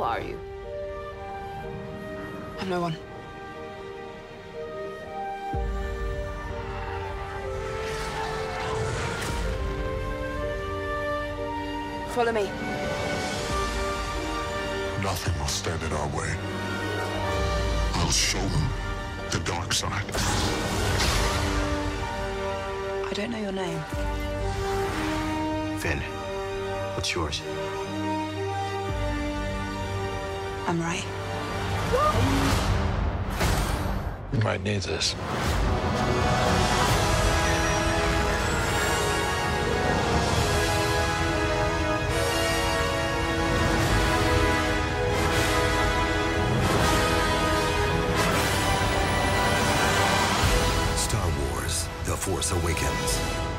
are you? I'm no one. Follow me. Nothing will stand in our way. I'll show them the dark side. I don't know your name. Finn, what's yours? I'm right. You might need this. Star Wars The Force Awakens.